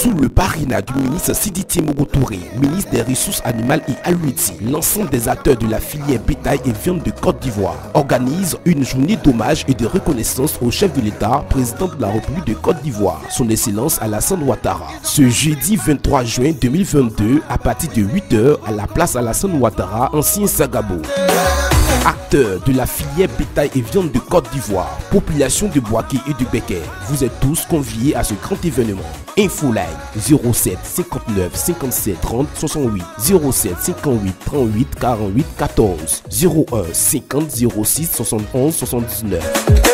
Sous le parrainage du ministre Siditi Touré, ministre des Ressources animales et halieutiques, l'ensemble des acteurs de la filière bétail et viande de Côte d'Ivoire organise une journée d'hommage et de reconnaissance au chef de l'État, président de la République de Côte d'Ivoire, son Excellence Alassane Ouattara. Ce jeudi 23 juin 2022, à partir de 8h, à la place Alassane Ouattara, ancien Sagabo acteurs de la filière bétail et viande de Côte d'Ivoire, population de Boaké et de Becker, vous êtes tous conviés à ce grand événement. Info Live 07 59 57 30 68 07 58 38 48 14 01 50 06 71 79